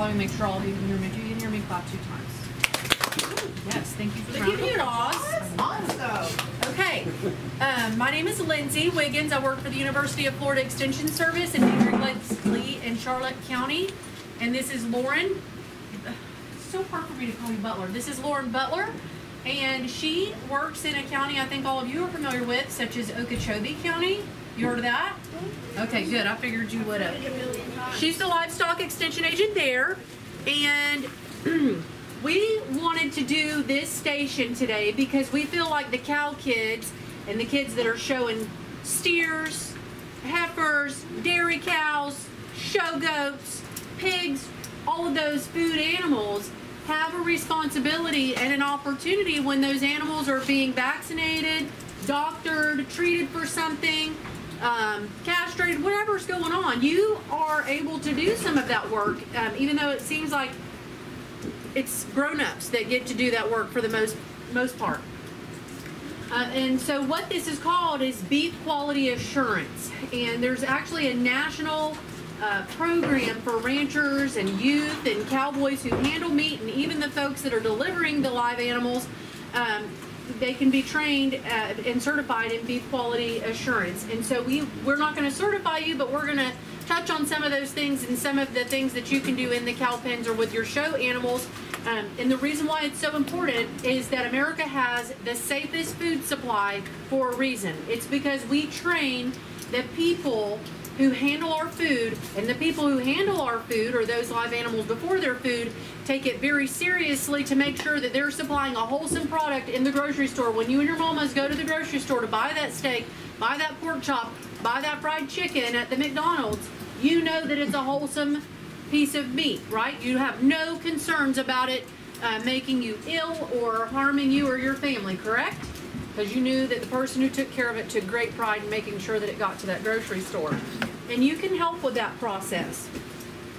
let me make sure all of you can hear me. If you can hear me, clap two times. Yes, thank you for the round of applause. Awesome. Okay, um, my name is Lindsey Wiggins. I work for the University of Florida Extension Service in Hickory, Lee, and Charlotte County. And this is Lauren. It's so hard for me to call you Butler. This is Lauren Butler. And she works in a county I think all of you are familiar with, such as Okeechobee County. You heard of that? Okay, good. I figured you would have. She's the livestock extension agent there. And we wanted to do this station today because we feel like the cow kids and the kids that are showing steers, heifers, dairy cows, show goats, pigs, all of those food animals have a responsibility and an opportunity when those animals are being vaccinated, doctored, treated for something, um, castrated, whatever's going on. You are able to do some of that work, um, even though it seems like it's grown-ups that get to do that work for the most most part. Uh, and so what this is called is beef quality assurance. And there's actually a national uh, program for ranchers and youth and cowboys who handle meat and even the folks that are delivering the live animals. Um, they can be trained uh, and certified in beef quality assurance. And so we, we're not going to certify you, but we're going to touch on some of those things and some of the things that you can do in the cow pens or with your show animals. Um, and the reason why it's so important is that America has the safest food supply for a reason. It's because we train the people who handle our food, and the people who handle our food or those live animals before their food take it very seriously to make sure that they're supplying a wholesome product in the grocery store. When you and your mamas go to the grocery store to buy that steak, buy that pork chop, buy that fried chicken at the McDonald's, you know that it's a wholesome piece of meat, right? You have no concerns about it uh, making you ill or harming you or your family, correct? Because you knew that the person who took care of it took great pride in making sure that it got to that grocery store. And you can help with that process.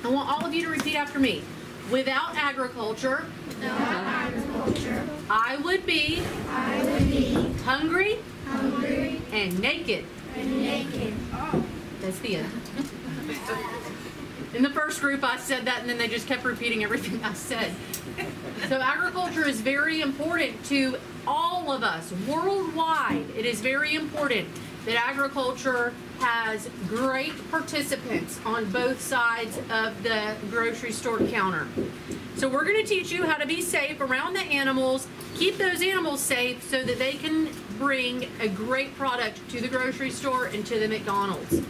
I want all of you to repeat after me. Without agriculture, Without agriculture, I would be I would be hungry hungry and naked. and naked. That's the end. In the first group, I said that, and then they just kept repeating everything I said. So, agriculture is very important to all of us worldwide. It is very important that agriculture has great participants on both sides of the grocery store counter. So, we're going to teach you how to be safe around the animals, keep those animals safe so that they can bring a great product to the grocery store and to the McDonald's.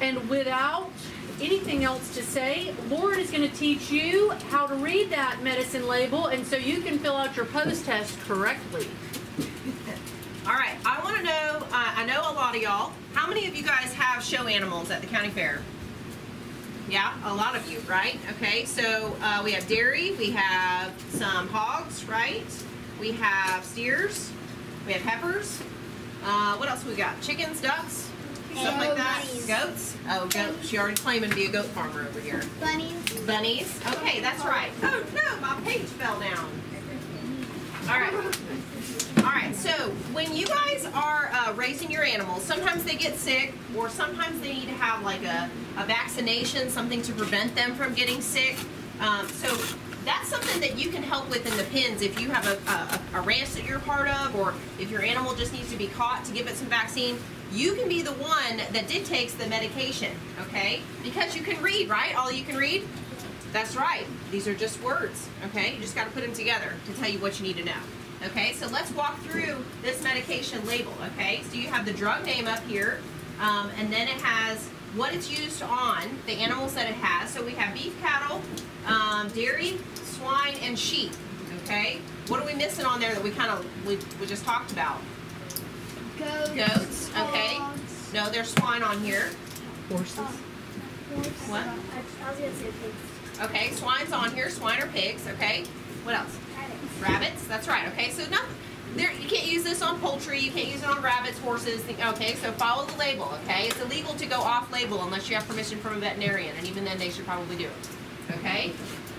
And without anything else to say, Lauren is going to teach you how to read that medicine label and so you can fill out your post test correctly. All right, I want to know, uh, I know a lot of y'all, how many of you guys have show animals at the county fair? Yeah, a lot of you, right? Okay, so uh, we have dairy, we have some hogs, right? We have steers, we have heifers. Uh, what else we got? Chickens, ducks, stuff like that. Bunnies. Goats. Oh, goats. She already claiming to be a goat farmer over here. Bunnies. Bunnies. Okay, that's right. Oh no, my page fell down. All right. All right. So when you guys are uh, raising your animals, sometimes they get sick, or sometimes they need to have like a, a vaccination, something to prevent them from getting sick. Um, so that's something that you can help with in the pens if you have a, a, a ranch that you're part of, or if your animal just needs to be caught to give it some vaccine. You can be the one that dictates the medication, okay? Because you can read, right? All you can read? That's right. These are just words, okay? You just got to put them together to tell you what you need to know. Okay, so let's walk through this medication label, okay? So you have the drug name up here, um, and then it has what it's used on, the animals that it has. So we have beef cattle, um, dairy, swine, and sheep, okay? What are we missing on there that we kind of, we, we just talked about? Goats. Goats, okay. No, there's swine on here. Horses. horses. What? I was gonna say pigs. Okay, swine's on here, swine or pigs, okay? What else? Rabbits. Rabbits, that's right. Okay, so not there. You can't use this on poultry. You can't use it on rabbits, horses. Okay, so follow the label. Okay, it's illegal to go off label unless you have permission from a veterinarian, and even then they should probably do it. Okay.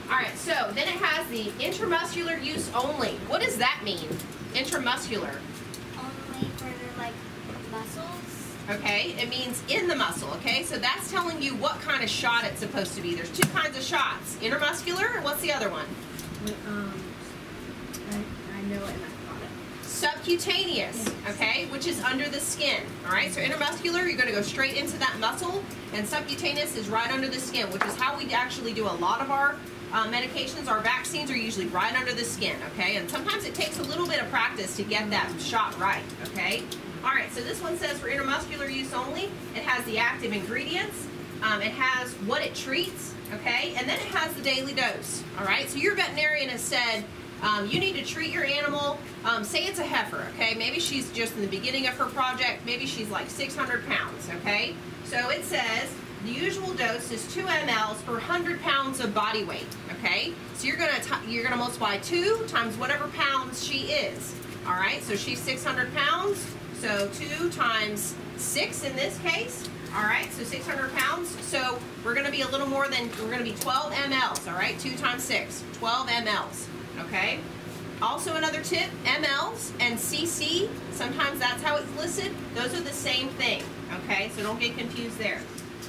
All right. So then it has the intramuscular use only. What does that mean? Intramuscular. Only for like muscles. Okay, it means in the muscle. Okay, so that's telling you what kind of shot it's supposed to be. There's two kinds of shots: intermuscular, and what's the other one? Um, I, I know it and I got it. Subcutaneous. Okay, which is under the skin. All right, so intermuscular, you're going to go straight into that muscle, and subcutaneous is right under the skin, which is how we actually do a lot of our uh, medications. Our vaccines are usually right under the skin. Okay, and sometimes it takes a little bit of practice to get that shot right. Okay. All right, so this one says for intermuscular use only. It has the active ingredients. Um, it has what it treats, okay, and then it has the daily dose. All right, so your veterinarian has said um, you need to treat your animal. Um, say it's a heifer, okay. Maybe she's just in the beginning of her project. Maybe she's like 600 pounds, okay. So it says the usual dose is two mLs per 100 pounds of body weight, okay. So you're gonna you're gonna multiply two times whatever pounds she is. All right, so she's 600 pounds. So two times six in this case. All right, so 600 pounds. So we're going to be a little more than, we're going to be 12 mLs. All right, two times six, 12 mLs. Okay. Also another tip, mLs and cc, sometimes that's how it's listed. Those are the same thing. Okay, so don't get confused there.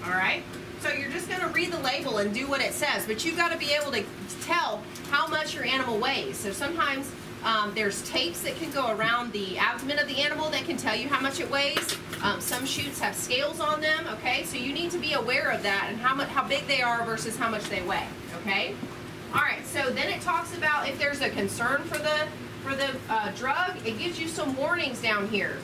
All right. So you're just going to read the label and do what it says, but you've got to be able to tell how much your animal weighs. So sometimes um, there's tapes that can go around the abdomen of the animal that can tell you how much it weighs. Um, some chutes have scales on them, okay? So you need to be aware of that and how much, how big they are versus how much they weigh, okay? All right, so then it talks about if there's a concern for the for the uh, drug, it gives you some warnings down here.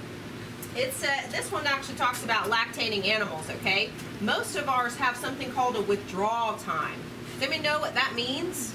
It's uh, this one actually talks about lactating animals, okay? Most of ours have something called a withdrawal time. Does anybody know what that means?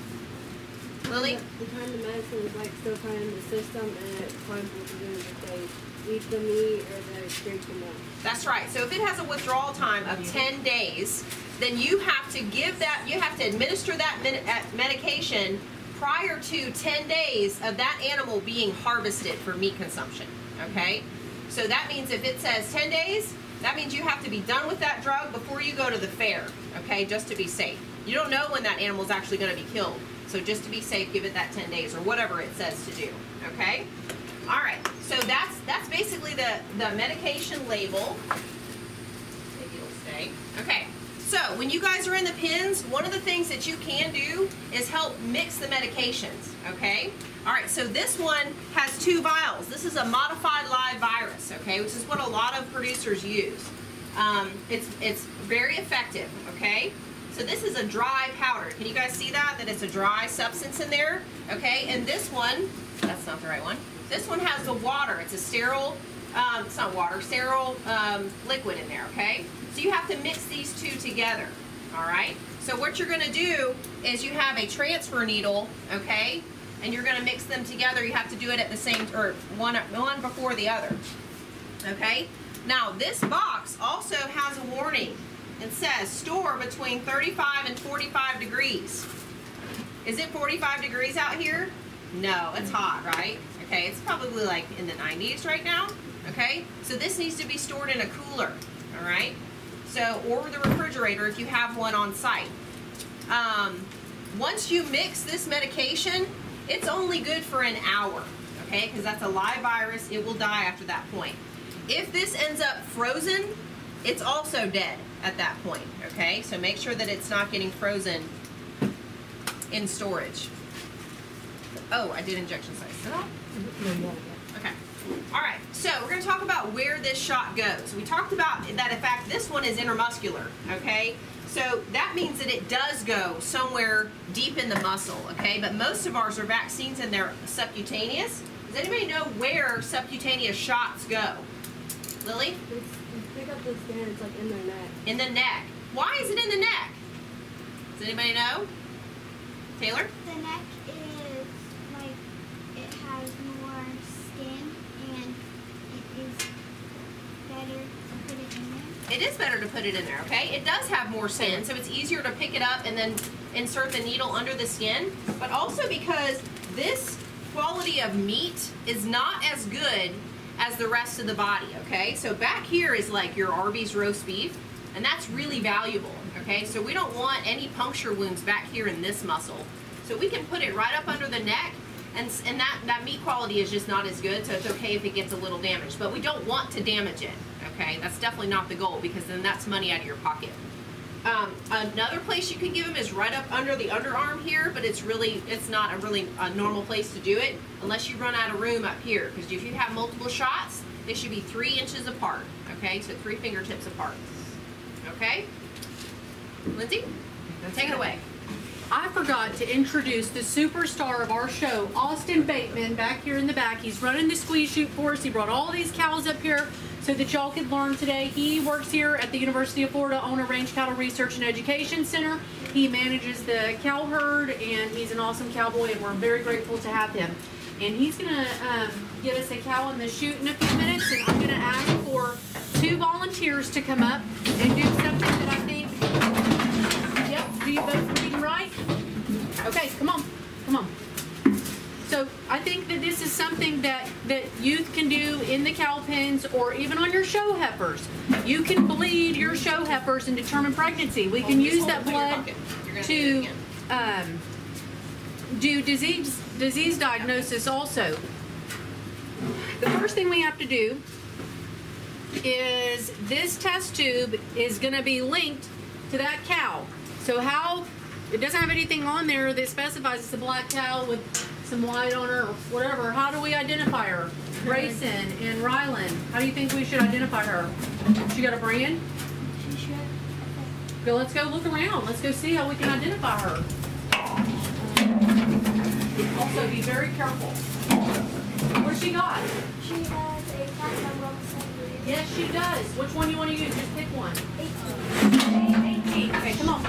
Lily? The time the medicine is like still kind of in the system and it finds what to do if they eat the meat or they drink the milk. That's right. So if it has a withdrawal time of 10 days, then you have to give that, you have to administer that med- uh, medication prior to 10 days of that animal being harvested for meat consumption. Okay? So that means if it says 10 days, that means you have to be done with that drug before you go to the fair. Okay? Just to be safe. You don't know when that animal is actually going to be killed. So just to be safe, give it that 10 days or whatever it says to do. Okay? All right. So that's that's basically the the medication label. Maybe it'll stay. Okay. So when you guys are in the pins, one of the things that you can do is help mix the medications. Okay. All right. So this one has two vials. This is a modified live virus. Okay, which is what a lot of producers use. Um, it's it's very effective. Okay. So this is a dry powder. Can you guys see that? That it's a dry substance in there. Okay. And this one, that's not the right one. This one has the water. It's a sterile, um, it's not water, sterile um, liquid in there, okay? So you have to mix these two together, all right? So what you're gonna do is you have a transfer needle, okay? And you're gonna mix them together. You have to do it at the same, or one, one before the other, okay? Now this box also has a warning. It says store between 35 and 45 degrees. Is it 45 degrees out here? No, it's hot, right? Okay, it's probably like in the 90s right now. Okay, so this needs to be stored in a cooler. All right, so or the refrigerator if you have one on site. Um, once you mix this medication, it's only good for an hour. Okay, because that's a live virus. It will die after that point. If this ends up frozen, it's also dead at that point. Okay, so make sure that it's not getting frozen in storage. Oh, I did injection sites. Okay. All right. So we're going to talk about where this shot goes. We talked about that. In fact, this one is intermuscular. Okay. So that means that it does go somewhere deep in the muscle. Okay. But most of ours are vaccines and they're subcutaneous. Does anybody know where subcutaneous shots go? Lily? It's, you pick up the skin, it's like in their neck. In the neck. Why is it in the neck? Does anybody know? Taylor? The neck is like it has more skin and it is better to put it in there. It is better to put it in there, okay? It does have more skin, so it's easier to pick it up and then insert the needle under the skin. But also because this quality of meat is not as good as the rest of the body, okay? So back here is like your Arby's roast beef, and that's really valuable, okay? So we don't want any puncture wounds back here in this muscle. So we can put it right up under the neck, And, and that, that meat quality is just not as good, so it's okay if it gets a little damaged. But we don't want to damage it, okay? That's definitely not the goal because then that's money out of your pocket. Um, another place you can give them is right up under the underarm here, but it's really, it's not a really a normal place to do it unless you run out of room up here. Because if you have multiple shots, they should be three inches apart, okay? So three fingertips apart, okay? Lindsey, take it away. I forgot to introduce the superstar of our show, Austin Bateman, back here in the back. He's running the squeeze chute for us. He brought all these cows up here so that y'all could learn today. He works here at the University of Florida Ona Range Cattle Research and Education Center. He manages the cow herd and he's an awesome cowboy and we're very grateful to have him. And he's gonna um, give us a cow in the chute in a few minutes and I'm gonna ask for two volunteers to come up and do something that I think Yep, do you both reading right? Okay, come on, come on. So I think that this is something that, that youth can do in the cow pens or even on your show heifers. You can bleed your show heifers and determine pregnancy. We can use that it in your blood pocket. You're gonna do it to um, do disease disease diagnosis also. The first thing we have to do is this test tube is going to be linked to that cow. So how it doesn't have anything on there that specifies it's a black cow with some white on her or whatever. How do we identify her? Grayson and Ryland. How do you think we should identify her? She got a brand? She should. Go, let's go look around. Let's go see how we can identify her. Also, be very careful. What's she got? She has a black number on the side of her. Yes, she does. Which one you want to use? Just pick one. 18. 18. Okay, come on.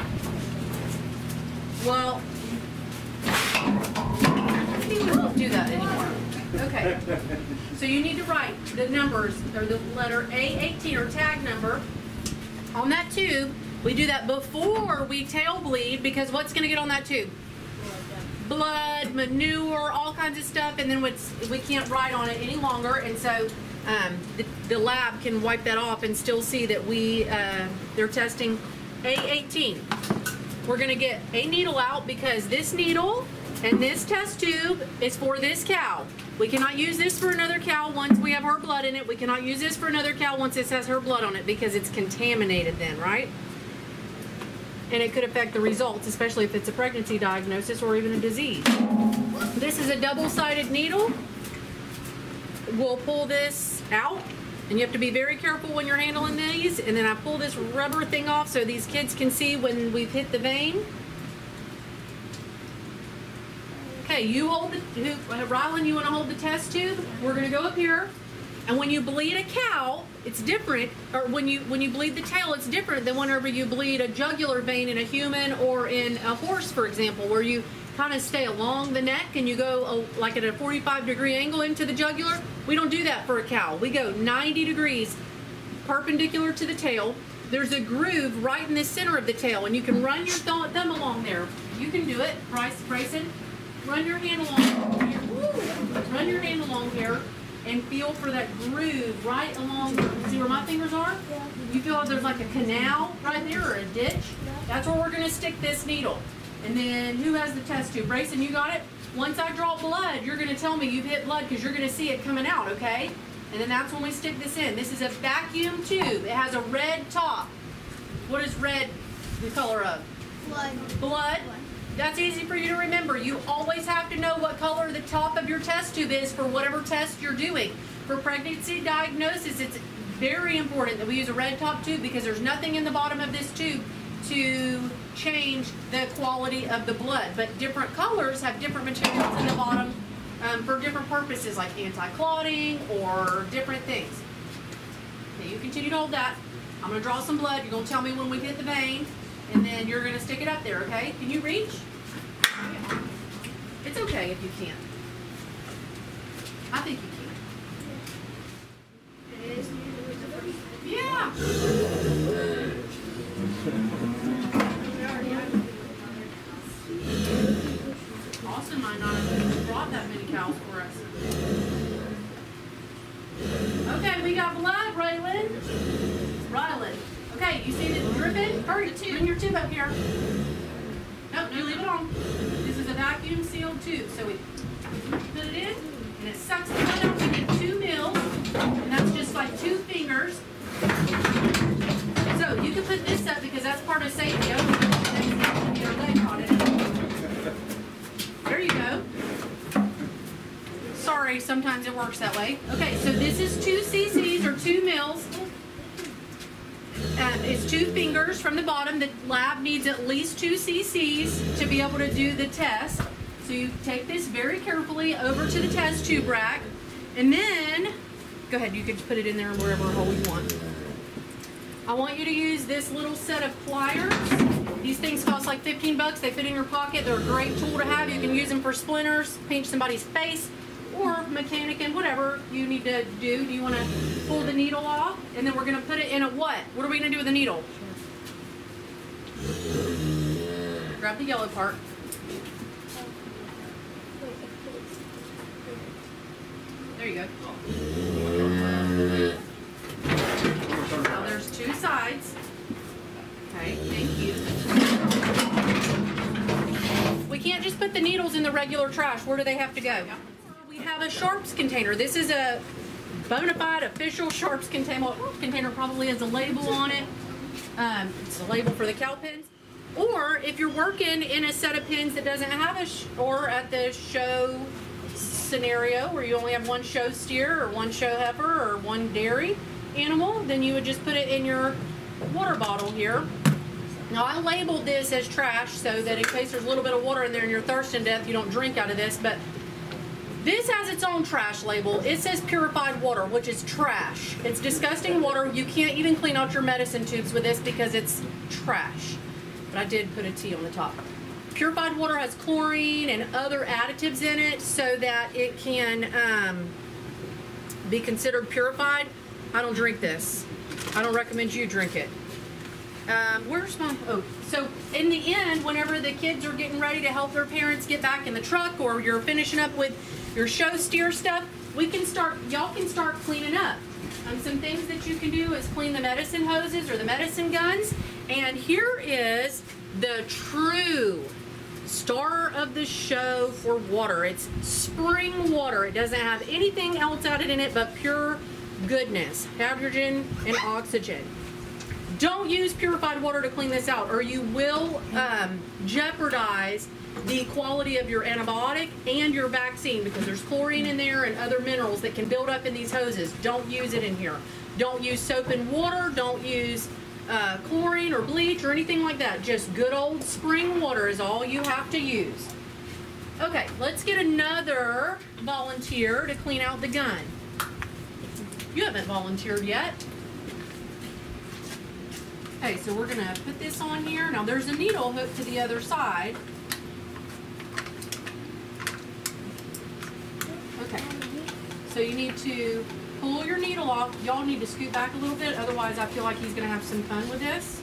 Well, I think we won't do that anymore. Okay. So you need to write the numbers, or the letter A18 or tag number on that tube. We do that before we tail bleed because what's going to get on that tube? blood, manure, all kinds of stuff, and then we can't write on it any longer, and so um, the, the lab can wipe that off and still see that we uh, they're testing A18. We're gonna get a needle out because this needle and this test tube is for this cow. We cannot use this for another cow once we have her blood in it. We cannot use this for another cow once this has her blood on it because it's contaminated then, right? and it could affect the results, especially if it's a pregnancy diagnosis or even a disease. This is a double-sided needle. We'll pull this out, and you have to be very careful when you're handling these. And then I pull this rubber thing off so these kids can see when we've hit the vein. Okay, you hold the, who, Rylan, you want to hold the test tube? We're going to go up here. And when you bleed a cow, it's different, or when you when you bleed the tail, it's different than whenever you bleed a jugular vein in a human or in a horse, for example, where you kind of stay along the neck and you go uh, like at a 45 degree angle into the jugular. We don't do that for a cow. We go 90 degrees perpendicular to the tail. There's a groove right in the center of the tail, and you can run your thumb, along there. You can do it, Bryce, Bryson. Run your hand along here. Woo! Run your hand along here and feel for that groove right along. See where my fingers are? Yeah. You feel there's like a canal right there or a ditch? That's where we're gonna stick this needle. And then who has the test tube? Brayson, you got it? Once I draw blood, you're gonna tell me you've hit blood because you're gonna see it coming out, okay? And then that's when we stick this in. This is a vacuum tube. It has a red top. What is red the color of? Blood. Blood. That's easy for you to remember. You always have to know what color the top of your test tube is for whatever test you're doing. For pregnancy diagnosis, it's very important that we use a red top tube because there's nothing in the bottom of this tube to change the quality of the blood. But different colors have different materials in the bottom um, for different purposes like anti-clotting or different things. You continue to hold that. I'm gonna draw some blood. You're gonna tell me when we hit the vein, and then you're gonna stick it up there, okay? Can you reach? It's okay if you can't. I think you can. Yeah. Austin might not have brought that many cows for us. Okay, we got blood. Okay, you see the dripping? Hurry, bring your tube up here. No, no, leave it on. This is a vacuum sealed tube, so we put it in, and it sucks the blood out. We get two mils, and that's just like two fingers. So you can put this up because that's part of safety. There you go. Sorry, sometimes it works that way. Okay, so this is two cc's or two mils. Um, it's two fingers from the bottom. The lab needs at least two cc's to be able to do the test. So you take this very carefully over to the test tube rack, and then go ahead. You can put it in there in wherever hole you want. I want you to use this little set of pliers. These things cost like 15 bucks. They fit in your pocket. They're a great tool to have. You can use them for splinters, pinch somebody's face, or mechanic and whatever you need to do. Do you want to pull the needle off? And then we're going to put it in a what? What are we going to do with the needle? Grab the yellow part. There you go. Now there's two sides. Okay, thank you. We can't just put the needles in the regular trash. Where do they have to go? Have a sharps container. This is a bona fide official sharps container. Container probably has a label on it. Um, it's a label for the cow pens. Or if you're working in a set of pens that doesn't have a, or at the show scenario where you only have one show steer or one show heifer or one dairy animal, then you would just put it in your water bottle here. Now I labeled this as trash so that in case there's a little bit of water in there and you're thirsting to death, you don't drink out of this, but this has its own trash label. It says purified water, which is trash. It's disgusting water. You can't even clean out your medicine tubes with this because it's trash. But I did put a T on the top. Purified water has chlorine and other additives in it so that it can um, be considered purified. I don't drink this. I don't recommend you drink it. Um, where's my, oh, so in the end, whenever the kids are getting ready to help their parents get back in the truck or you're finishing up with your show steer stuff, we can start, y'all can start cleaning up. Um, some things that you can do is clean the medicine hoses or the medicine guns. And here is the true star of the show for water. It's spring water. It doesn't have anything else added in it but pure goodness, hydrogen and oxygen. Don't use purified water to clean this out, or you will um, jeopardize the quality of your antibiotic and your vaccine because there's chlorine in there and other minerals that can build up in these hoses. Don't use it in here. Don't use soap and water. Don't use uh, chlorine or bleach or anything like that. Just good old spring water is all you have to use. Okay, let's get another volunteer to clean out the gun. You haven't volunteered yet. Okay, so we're gonna put this on here. Now there's a needle hooked to the other side. Okay, so you need to pull your needle off. Y'all need to scoot back a little bit, otherwise I feel like he's gonna have some fun with this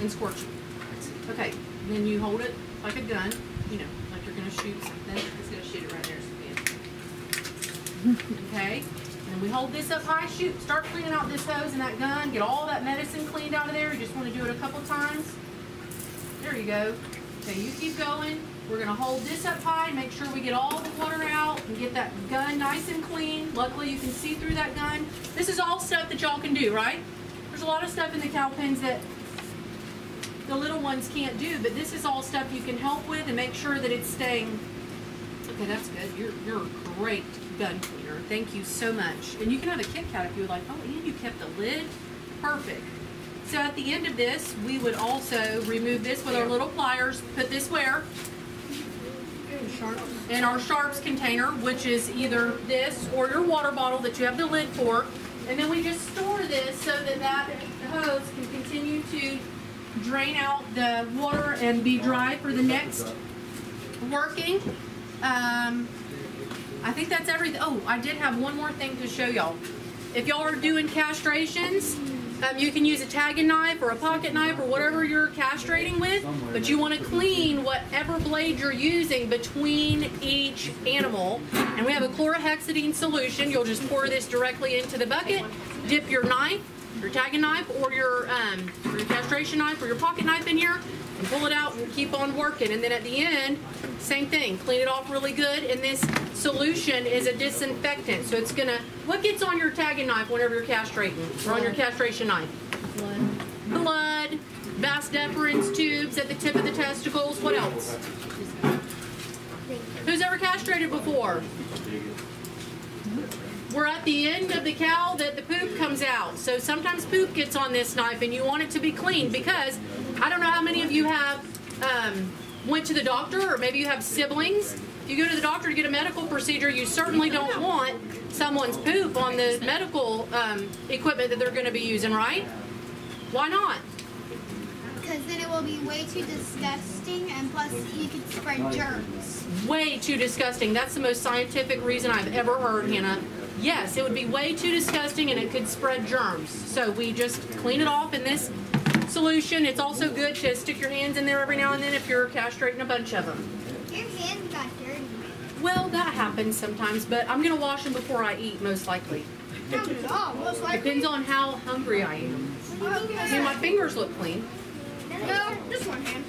and squirt you. Okay, then you hold it like a gun, you know, like you're gonna shoot something. It's gonna shoot it right there. Okay, and we hold this up high, shoot, start cleaning out this hose and that gun, get all that medicine cleaned out of there. You just wanna do it a couple times. There you go. Okay, you keep going. We're gonna hold this up high, make sure we get all the get that gun nice and clean. Luckily, you can see through that gun. This is all stuff that y'all can do, right? There's a lot of stuff in the cow pens that the little ones can't do, but this is all stuff you can help with and make sure that it's staying. Okay, that's good. You're, you're a great gun cleaner. Thank you so much. And you can have a Kit Kat if you would like. Oh, and you kept the lid. Perfect. So at the end of this, we would also remove this with our little pliers, put this where? In our sharps container, which is either this or your water bottle that you have the lid for. And then we just store this so that that hose can continue to drain out the water and be dry for the next working. Um, I think that's everything. Oh, I did have one more thing to show y'all. If y'all are doing castrations, um, you can use a tagging knife or a pocket knife or whatever you're castrating with, but you want to clean whatever blade you're using between each animal. And we have a chlorhexidine solution. You'll just pour this directly into the bucket, dip your knife your tagging knife or your um, or your castration knife or your pocket knife in here and pull it out and keep on working. And then at the end, same thing. Clean it off really good. And this solution is a disinfectant, so it's gonna. What gets on your tagging knife whenever you're castrating or on your castration knife? Blood. Blood, vas deferens tubes at the tip of the testicles. What else? Who's ever castrated before? We're at the end of the cow that the poop comes out. So sometimes poop gets on this knife and you want it to be clean because I don't know how many of you have um, went to the doctor or maybe you have siblings. If you go to the doctor to get a medical procedure, you certainly don't want someone's poop on the medical um, equipment that they're going to be using, right? Why not? Because then it will be way too disgusting, and plus you could spread germs. way too disgusting. That's the most scientific reason I've ever heard, Hannah. Yes, it would be way too disgusting and it could spread germs. So we just clean it off in this solution. It's also good to stick your hands in there every now and then if you're castrating a bunch of them. Your hands got dirty. Well, that happens sometimes, but I'm going to wash them before I eat, most likely. Most likely. Depends on how hungry I am. See, my fingers look clean. No, just one hand.